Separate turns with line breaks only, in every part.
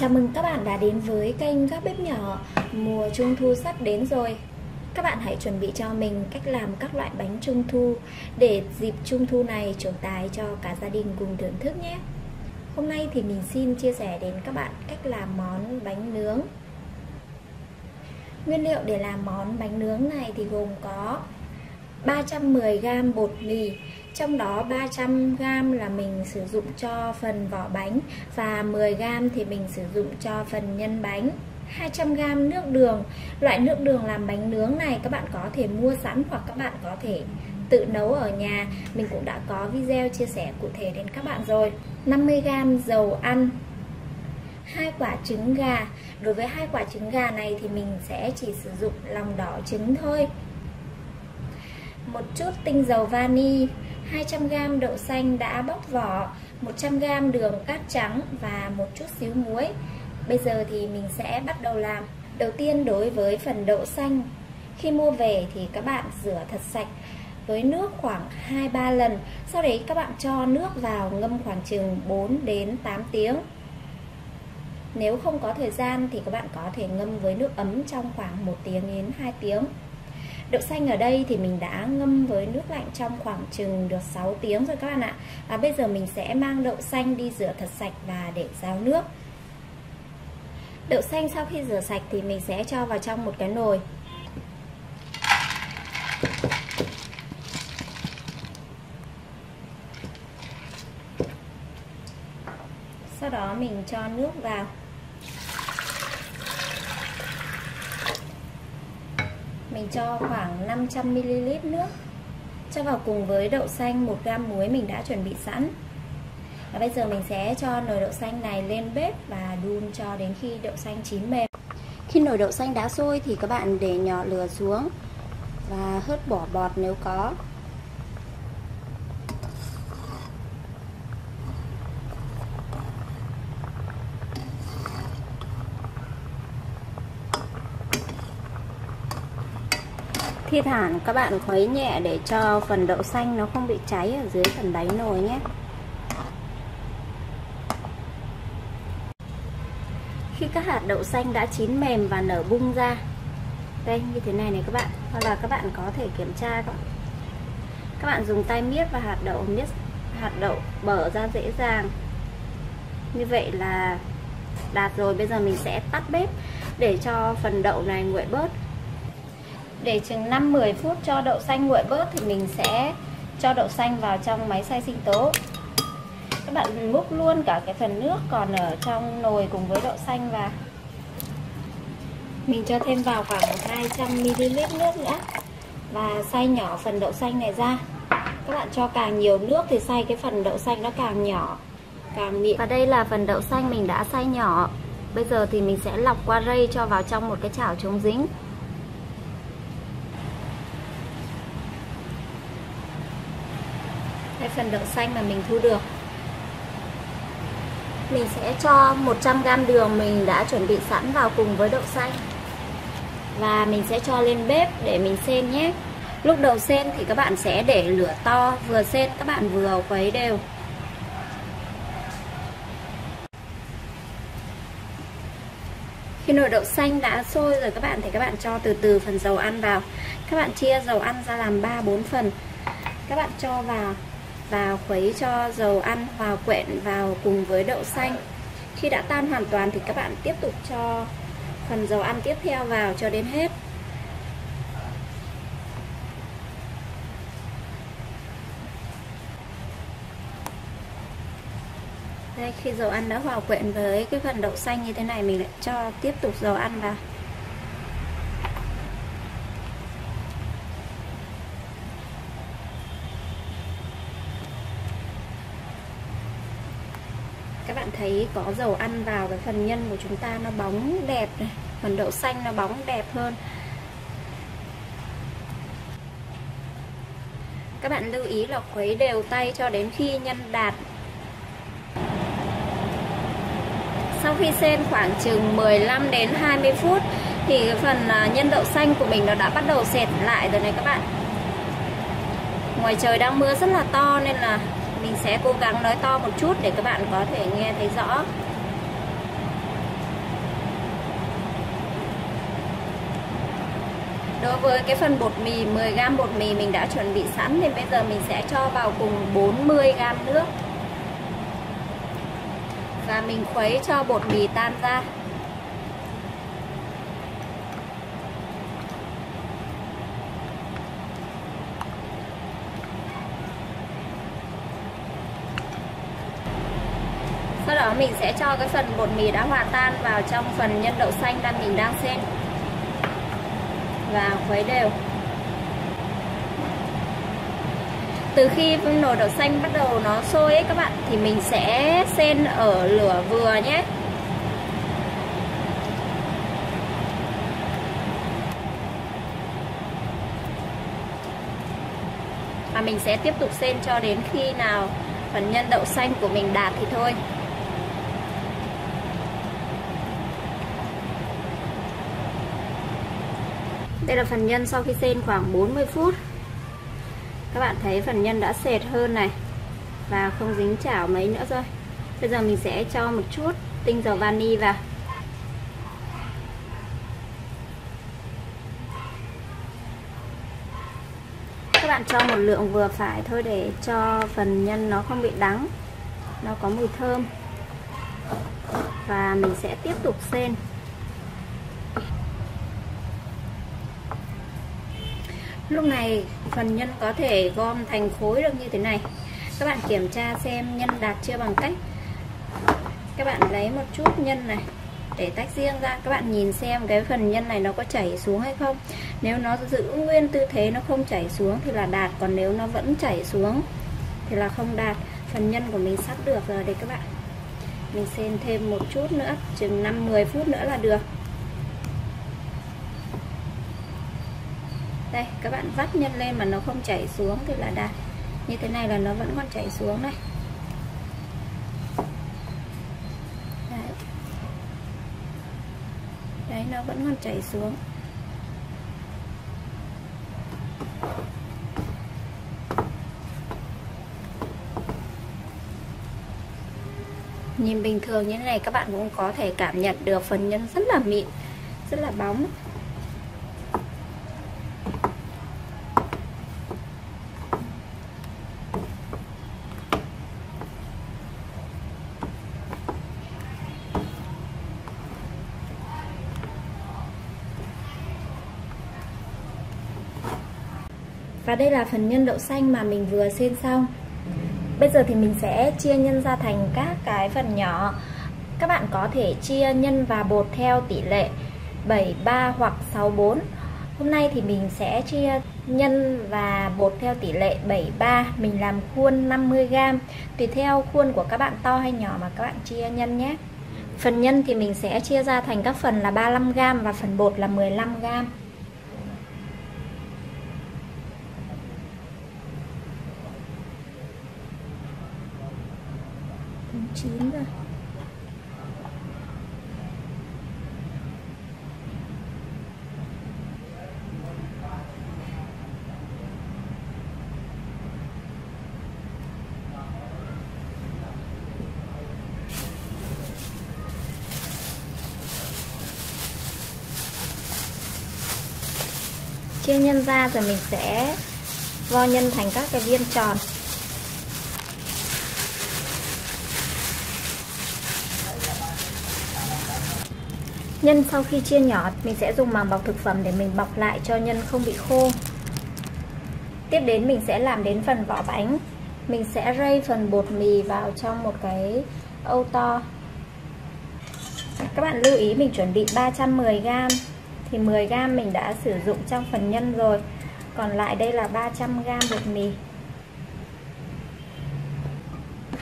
Chào mừng các bạn đã đến với kênh góc Bếp Nhỏ. Mùa Trung Thu sắp đến rồi. Các bạn hãy chuẩn bị cho mình cách làm các loại bánh Trung Thu. Để dịp Trung Thu này trổ tài cho cả gia đình cùng thưởng thức nhé. Hôm nay thì mình xin chia sẻ đến các bạn cách làm món bánh nướng. Nguyên liệu để làm món bánh nướng này thì gồm có 310g bột mì trong đó 300g là mình sử dụng cho phần vỏ bánh và 10g thì mình sử dụng cho phần nhân bánh. 200g nước đường. Loại nước đường làm bánh nướng này các bạn có thể mua sẵn hoặc các bạn có thể tự nấu ở nhà. Mình cũng đã có video chia sẻ cụ thể đến các bạn rồi. 50g dầu ăn. Hai quả trứng gà. Đối với hai quả trứng gà này thì mình sẽ chỉ sử dụng lòng đỏ trứng thôi. Một chút tinh dầu vani. 200g đậu xanh đã bóc vỏ 100g đường cát trắng và một chút xíu muối. Bây giờ thì mình sẽ bắt đầu làm. Đầu tiên đối với phần đậu xanh. Khi mua về thì các bạn rửa thật sạch với nước khoảng 2-3 lần. Sau đấy các bạn cho nước vào ngâm khoảng chừng 4 đến 8 tiếng. Nếu không có thời gian thì các bạn có thể ngâm với nước ấm trong khoảng 1 tiếng đến 2 tiếng. Đậu xanh ở đây thì mình đã ngâm với nước lạnh trong khoảng chừng được 6 tiếng rồi các bạn ạ. Và bây giờ mình sẽ mang đậu xanh đi rửa thật sạch và để ráo nước. Đậu xanh sau khi rửa sạch thì mình sẽ cho vào trong một cái nồi. Sau đó mình cho nước vào. Mình cho khoảng 500ml nước. Cho vào cùng với đậu xanh 1 gam muối mình đã chuẩn bị sẵn. Và bây giờ mình sẽ cho nồi đậu xanh này lên bếp và đun cho đến khi đậu xanh chín mềm. Khi nồi đậu xanh đã sôi thì các bạn để nhỏ lửa xuống và hớt bỏ bọt nếu có. Thi thản các bạn khuấy nhẹ để cho phần đậu xanh nó không bị cháy ở dưới phần đáy nồi nhé. Khi các hạt đậu xanh đã chín mềm và nở bung ra. Đây, như thế này này các bạn. Hoặc là các bạn có thể kiểm tra các bạn. Các bạn dùng tay miết và hạt đậu, miết hạt đậu bở ra dễ dàng. Như vậy là đạt rồi. Bây giờ mình sẽ tắt bếp để cho phần đậu này nguội bớt để chừng 5-10 phút cho đậu xanh nguội bớt thì mình sẽ cho đậu xanh vào trong máy xay sinh tố. Các bạn múc luôn cả cái phần nước còn ở trong nồi cùng với đậu xanh và mình cho thêm vào khoảng 200ml nước nữa. Và xay nhỏ phần đậu xanh này ra. Các bạn cho càng nhiều nước thì xay cái phần đậu xanh nó càng nhỏ, càng mịn. Và đây là phần đậu xanh mình đã xay nhỏ. Bây giờ thì mình sẽ lọc qua rây cho vào trong một cái chảo chống dính. Cái phần đậu xanh mà mình thu được. Mình sẽ cho 100g đường mình đã chuẩn bị sẵn vào cùng với đậu xanh. Và mình sẽ cho lên bếp để mình xên nhé. Lúc đầu xên thì các bạn sẽ để lửa to, vừa xên các bạn vừa khuấy đều. Khi nồi đậu xanh đã sôi rồi các bạn thì các bạn cho từ từ phần dầu ăn vào. Các bạn chia dầu ăn ra làm 3 4 phần. Các bạn cho vào và khuấy cho dầu ăn hòa quyện vào cùng với đậu xanh. Khi đã tan hoàn toàn thì các bạn tiếp tục cho phần dầu ăn tiếp theo vào cho đến hết. Đây, khi dầu ăn đã hòa quyện với cái phần đậu xanh như thế này mình lại cho tiếp tục dầu ăn vào. Thấy có dầu ăn vào, cái phần nhân của chúng ta nó bóng đẹp này, phần đậu xanh nó bóng đẹp hơn. Các bạn lưu ý là khuấy đều tay cho đến khi nhân đạt. Sau khi xên khoảng chừng 15 đến 20 phút thì cái phần à, nhân đậu xanh của mình nó đã bắt đầu sệt lại rồi này các bạn. Ngoài trời đang mưa rất là to nên là mình sẽ cố gắng nói to một chút để các bạn có thể nghe thấy rõ. Đối với cái phần bột mì 10g bột mì mình đã chuẩn bị sẵn thì bây giờ mình sẽ cho vào cùng 40g nước. Và mình khuấy cho bột mì tan ra. Mình sẽ cho cái phần bột mì đã hòa tan vào trong phần nhân đậu xanh đang mình đang xem và khuấy đều. Từ khi nồi đậu xanh bắt đầu nó sôi ấy các bạn, thì mình sẽ xen ở lửa vừa nhé. Và mình sẽ tiếp tục xen cho đến khi nào phần nhân đậu xanh của mình đạt thì thôi. Đây là phần nhân sau khi xên khoảng 40 phút. Các bạn thấy phần nhân đã sệt hơn này. Và không dính chảo mấy nữa rồi. Bây giờ mình sẽ cho một chút tinh dầu vani vào. Các bạn cho một lượng vừa phải thôi để cho phần nhân nó không bị đắng. Nó có mùi thơm. Và mình sẽ tiếp tục xên lúc này, phần nhân có thể gom thành khối được như thế này. Các bạn kiểm tra xem nhân đạt chưa bằng cách các bạn lấy một chút nhân này để tách riêng ra. Các bạn nhìn xem cái phần nhân này nó có chảy xuống hay không. Nếu nó giữ nguyên tư thế nó không chảy xuống thì là đạt, còn nếu nó vẫn chảy xuống thì là không đạt. Phần nhân của mình sắp được rồi đây các bạn. Mình xem thêm một chút nữa, chừng 5-10 phút nữa là được. Đây các bạn vắt nhân lên mà nó không chảy xuống thì là đạt. Như thế này là nó vẫn còn chảy xuống này. Đấy, đấy nó vẫn còn chảy xuống. Nhìn bình thường như thế này các bạn cũng có thể cảm nhận được phần nhân rất là mịn rất là bóng. Đây là phần nhân đậu xanh mà mình vừa xên xong. Bây giờ thì mình sẽ chia nhân ra thành các cái phần nhỏ. Các bạn có thể chia nhân và bột theo tỷ lệ 73 hoặc 64 Hôm nay thì mình sẽ chia nhân và bột theo tỷ lệ 73 Mình làm khuôn 50g Tùy theo khuôn của các bạn to hay nhỏ mà các bạn chia nhân nhé. Phần nhân thì mình sẽ chia ra thành các phần là 35g và phần bột là 15g chín rồi. Chia nhân ra rồi mình sẽ vo nhân thành các cái viên tròn. Nhân sau khi chia nhỏ, mình sẽ dùng màng bọc thực phẩm để mình bọc lại cho nhân không bị khô. Tiếp đến, mình sẽ làm đến phần vỏ bánh. Mình sẽ rây phần bột mì vào trong một cái âu to. Các bạn lưu ý, mình chuẩn bị 310g Thì 10g mình đã sử dụng trong phần nhân rồi. Còn lại đây là 300g bột mì.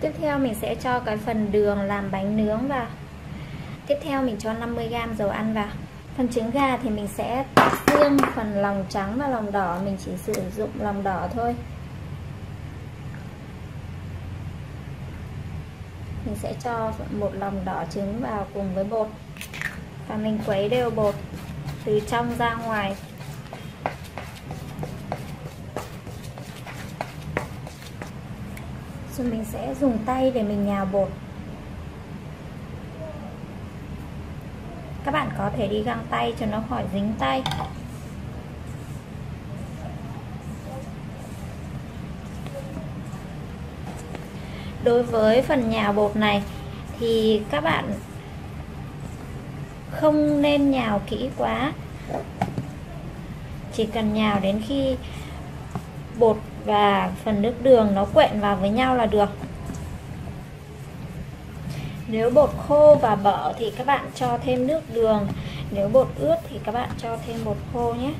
Tiếp theo, mình sẽ cho cái phần đường làm bánh nướng vào. Tiếp theo mình cho 50g dầu ăn vào. Phần trứng gà thì mình sẽ riêng phần lòng trắng và lòng đỏ, Mình chỉ sử dụng lòng đỏ thôi. Mình sẽ cho một lòng đỏ trứng vào cùng với bột. Và mình quấy đều bột từ trong ra ngoài. Rồi mình sẽ dùng tay để mình nhào bột. các bạn có thể đi găng tay cho nó khỏi dính tay. Đối với phần nhào bột này, thì các bạn không nên nhào kỹ quá. Chỉ cần nhào đến khi bột và phần nước đường nó quện vào với nhau là được nếu bột khô và bở thì các bạn cho thêm nước đường. Nếu bột ướt thì các bạn cho thêm bột khô nhé.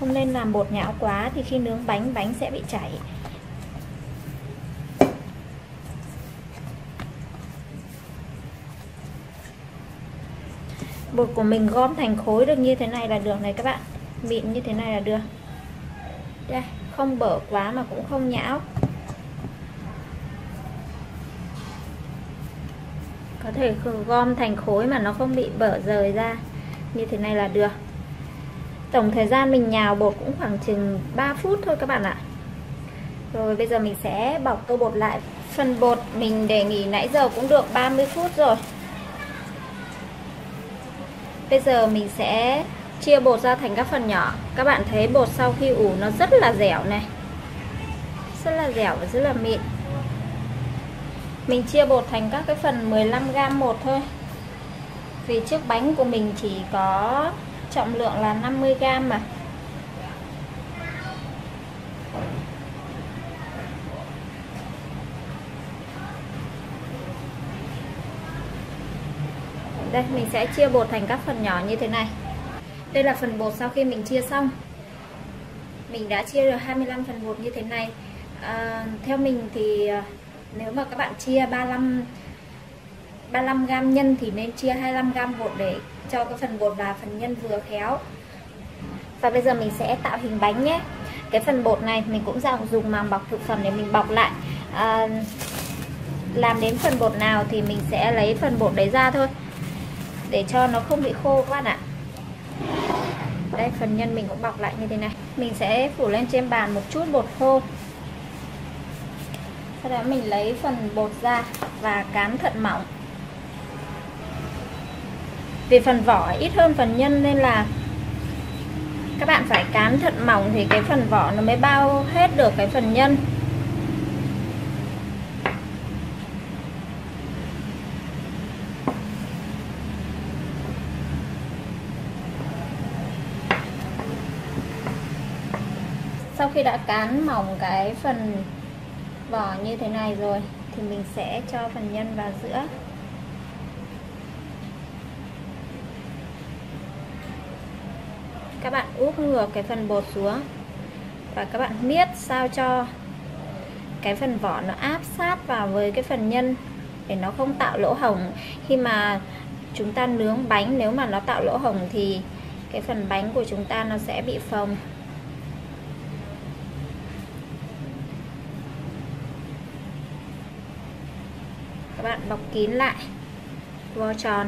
Không nên làm bột nhão quá thì khi nướng bánh bánh sẽ bị chảy. Bột của mình gom thành khối được như thế này là được này các bạn. Mịn như thế này là được. Đây, không bở quá mà cũng không nhão. Có thể gom thành khối mà nó không bị bở rời ra. Như thế này là được. Tổng thời gian mình nhào bột cũng khoảng chừng 3 phút thôi các bạn ạ. Rồi, bây giờ mình sẽ bọc tô bột lại. Phần bột mình để nghỉ nãy giờ cũng được 30 phút rồi. Bây giờ mình sẽ chia bột ra thành các phần nhỏ. Các bạn thấy bột sau khi ủ nó rất là dẻo này. Rất là dẻo và rất là mịn mình chia bột thành các cái phần 15g một thôi. Vì chiếc bánh của mình chỉ có trọng lượng là 50g mà. Đây mình sẽ chia bột thành các phần nhỏ như thế này. Đây là phần bột sau khi mình chia xong. Mình đã chia được 25 phần bột như thế này. À, theo mình thì à, nếu mà các bạn chia 35 35 gram nhân thì nên chia 25 gram bột để cho cái phần bột và phần nhân vừa khéo. Và bây giờ mình sẽ tạo hình bánh nhé. Cái phần bột này mình cũng dùng dùng màng bọc thực phẩm để mình bọc lại. À, làm đến phần bột nào thì mình sẽ lấy phần bột đấy ra thôi để cho nó không bị khô các bạn ạ. Đây phần nhân mình cũng bọc lại như thế này. Mình sẽ phủ lên trên bàn một chút bột khô sau đó mình lấy phần bột ra và cán thật mỏng. Vì phần vỏ ít hơn phần nhân nên là các bạn phải cán thật mỏng thì cái phần vỏ nó mới bao hết được cái phần nhân. Sau khi đã cán mỏng cái phần vỏ như thế này rồi, thì mình sẽ cho phần nhân vào giữa. Các bạn úp ngược cái phần bột xuống và các bạn miết sao cho cái phần vỏ nó áp sát vào với cái phần nhân để nó không tạo lỗ hổng. Khi mà chúng ta nướng bánh, nếu mà nó tạo lỗ hổng thì cái phần bánh của chúng ta nó sẽ bị phồng. Các bạn bọc kín lại. Vo tròn.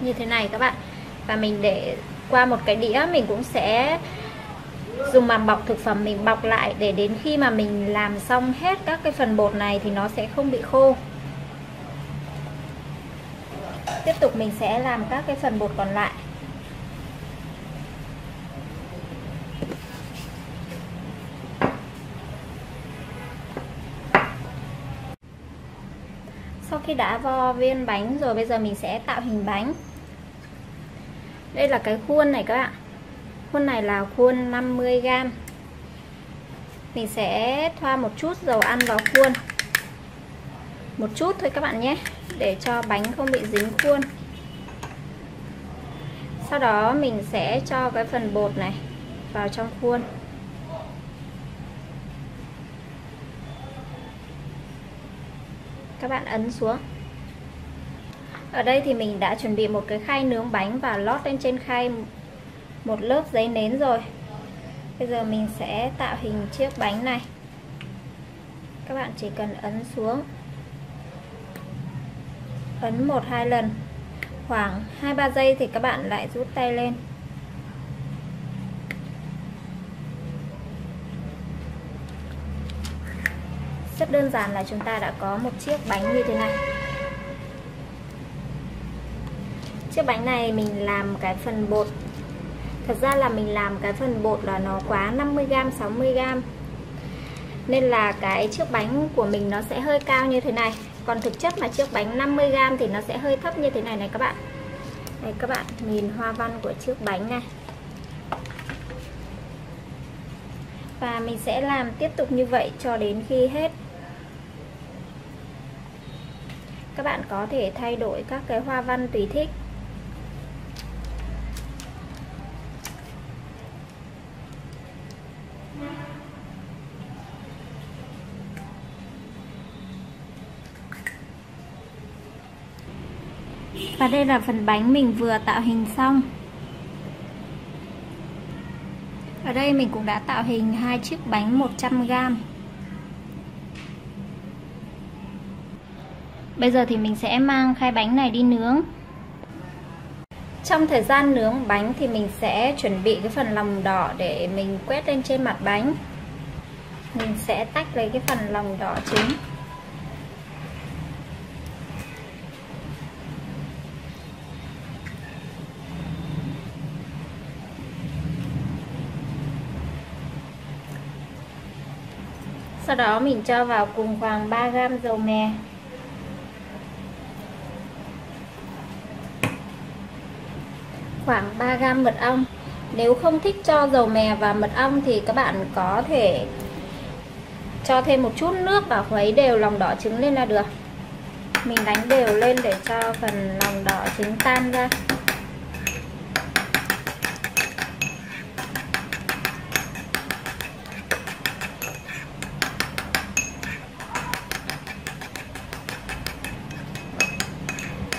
Như thế này các bạn. Và mình để qua một cái đĩa, mình cũng sẽ dùng màng bọc thực phẩm mình bọc lại để đến khi mà mình làm xong hết các cái phần bột này thì nó sẽ không bị khô. Tiếp tục mình sẽ làm các cái phần bột còn lại. Sau khi đã vo viên bánh rồi, bây giờ mình sẽ tạo hình bánh. Đây là cái khuôn này các bạn khuôn này là khuôn 50g mình sẽ thoa một chút dầu ăn vào khuôn. Một chút thôi các bạn nhé, để cho bánh không bị dính khuôn. Sau đó mình sẽ cho cái phần bột này vào trong khuôn. Các bạn ấn xuống. Ở đây thì mình đã chuẩn bị một cái khay nướng bánh và lót lên trên khay một lớp giấy nến rồi. Bây giờ mình sẽ tạo hình chiếc bánh này. Các bạn chỉ cần ấn xuống. Ấn một, hai lần. Khoảng 2-3 giây thì các bạn lại rút tay lên. Rất đơn giản là chúng ta đã có một chiếc bánh như thế này. Chiếc bánh này mình làm cái phần bột thật ra là mình làm cái phần bột là nó quá 50g 60g nên là cái chiếc bánh của mình nó sẽ hơi cao như thế này. Còn thực chất mà chiếc bánh 50g thì nó sẽ hơi thấp như thế này này các bạn. Đây các bạn, nhìn hoa văn của chiếc bánh này. Và mình sẽ làm tiếp tục như vậy cho đến khi hết. Các bạn có thể thay đổi các cái hoa văn tùy thích. Và đây là phần bánh mình vừa tạo hình xong. Ở đây mình cũng đã tạo hình hai chiếc bánh 100g Bây giờ thì mình sẽ mang khay bánh này đi nướng. Trong thời gian nướng bánh thì mình sẽ chuẩn bị cái phần lòng đỏ để mình quét lên trên mặt bánh. Mình sẽ tách lấy cái phần lòng đỏ trứng Sau đó mình cho vào cùng khoảng 3g dầu mè. Khoảng 3g mật ong. Nếu không thích cho dầu mè và mật ong thì các bạn có thể cho thêm một chút nước và khuấy đều lòng đỏ trứng lên là được. Mình đánh đều lên để cho phần lòng đỏ trứng tan ra.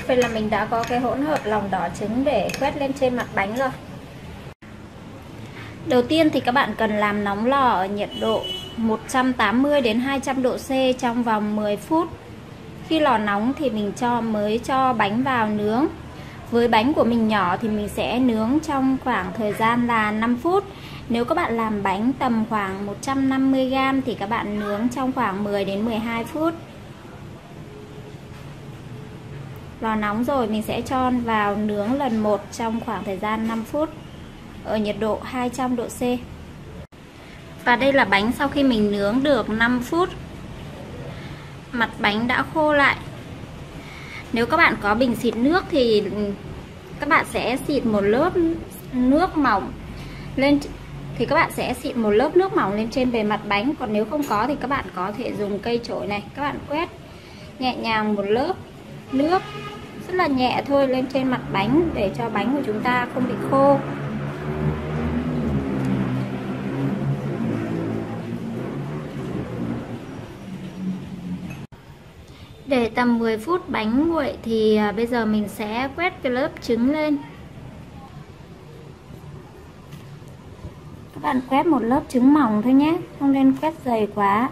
Vậy là mình đã có cái hỗn hợp lòng đỏ trứng để quét lên trên mặt bánh rồi. Đầu tiên thì các bạn cần làm nóng lò ở nhiệt độ 180 đến 200 độ C trong vòng 10 phút. Khi lò nóng thì mình cho, mới cho bánh vào nướng. Với bánh của mình nhỏ thì mình sẽ nướng trong khoảng thời gian là 5 phút. Nếu các bạn làm bánh tầm khoảng 150g thì các bạn nướng trong khoảng 10 đến 12 phút. Lò nóng rồi, mình sẽ cho vào nướng lần một trong khoảng thời gian 5 phút, ở nhiệt độ 200 độ C. Và đây là bánh sau khi mình nướng được 5 phút. Mặt bánh đã khô lại. Nếu các bạn có bình xịt nước thì các bạn sẽ xịt một lớp nước mỏng lên thì các bạn sẽ xịt một lớp nước mỏng lên trên bề mặt bánh còn nếu không có thì các bạn có thể dùng cây chổi này các bạn quét nhẹ nhàng một lớp nước rất là nhẹ thôi, lên trên mặt bánh để cho bánh của chúng ta không bị khô. Để tầm 10 phút bánh nguội thì à, bây giờ mình sẽ quét cái lớp trứng lên. Các bạn quét một lớp trứng mỏng thôi nhé, Không nên quét dày quá.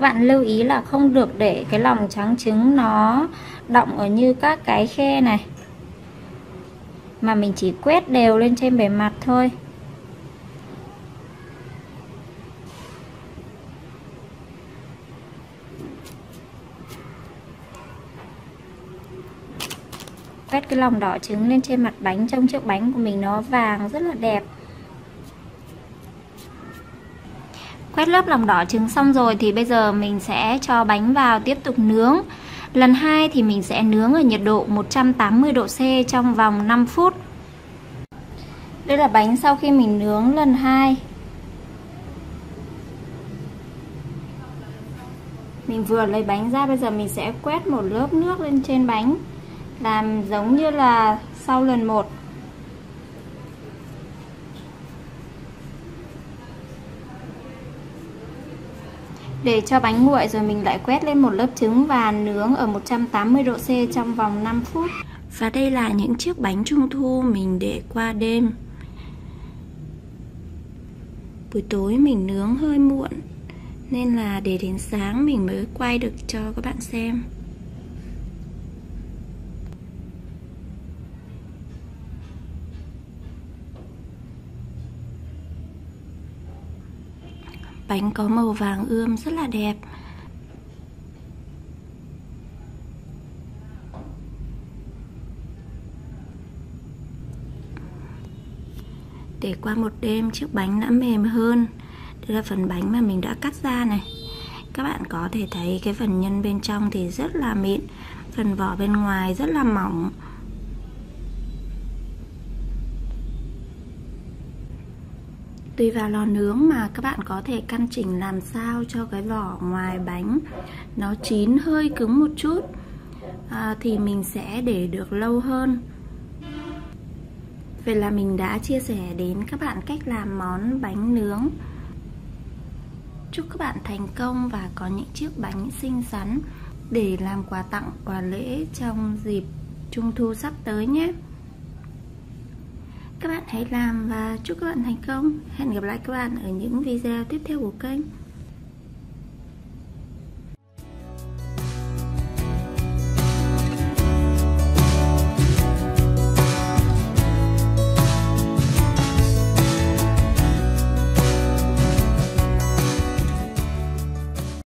Các bạn lưu ý là không được để cái lòng trắng trứng nó động ở như các cái khe này. Mà mình chỉ quét đều lên trên bề mặt thôi. Quét cái lòng đỏ trứng lên trên mặt bánh, trong chiếc bánh của mình nó vàng rất là đẹp. Quét lớp lòng đỏ trứng xong rồi thì bây giờ mình sẽ cho bánh vào tiếp tục nướng. Lần hai thì mình sẽ nướng ở nhiệt độ 180 độ C trong vòng 5 phút. Đây là bánh sau khi mình nướng lần hai. Mình vừa lấy bánh ra, bây giờ mình sẽ quét một lớp nước lên trên bánh, làm giống như là sau lần một Để cho bánh nguội rồi mình lại quét lên một lớp trứng và nướng ở 180 độ C trong vòng 5 phút. Và đây là những chiếc bánh trung thu mình để qua đêm. Buổi tối mình nướng hơi muộn, nên là để đến sáng mình mới quay được cho các bạn xem.
Bánh có màu vàng ươm rất là đẹp. Để qua một đêm, chiếc bánh đã mềm hơn. Đây là phần bánh mà mình đã cắt ra này. Các bạn có thể thấy cái phần nhân bên trong thì rất là mịn, Phần vỏ bên ngoài rất là mỏng. Tùy vào lò nướng mà các bạn có thể căn chỉnh làm sao cho cái vỏ ngoài bánh nó chín hơi cứng một chút. À, thì mình sẽ để được lâu hơn. Vậy là mình đã chia sẻ đến các bạn cách làm món bánh nướng. Chúc các bạn thành công và có những chiếc bánh xinh xắn để làm quà tặng quà lễ trong dịp Trung thu sắp tới nhé các bạn hãy làm và chúc các bạn thành công. Hẹn gặp lại các bạn ở những video tiếp theo của kênh.